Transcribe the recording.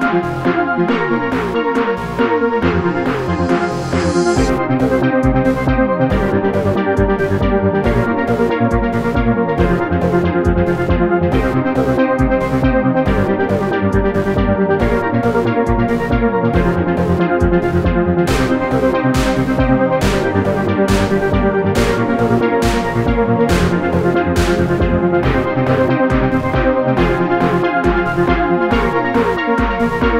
Música